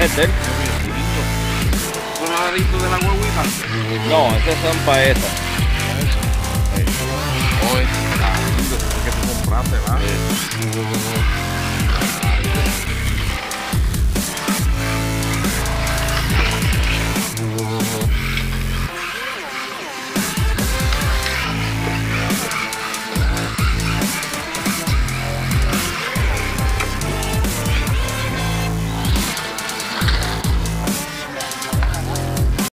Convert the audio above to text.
Es él. ¿Son los aritos de la huevita? No, esos son para esa.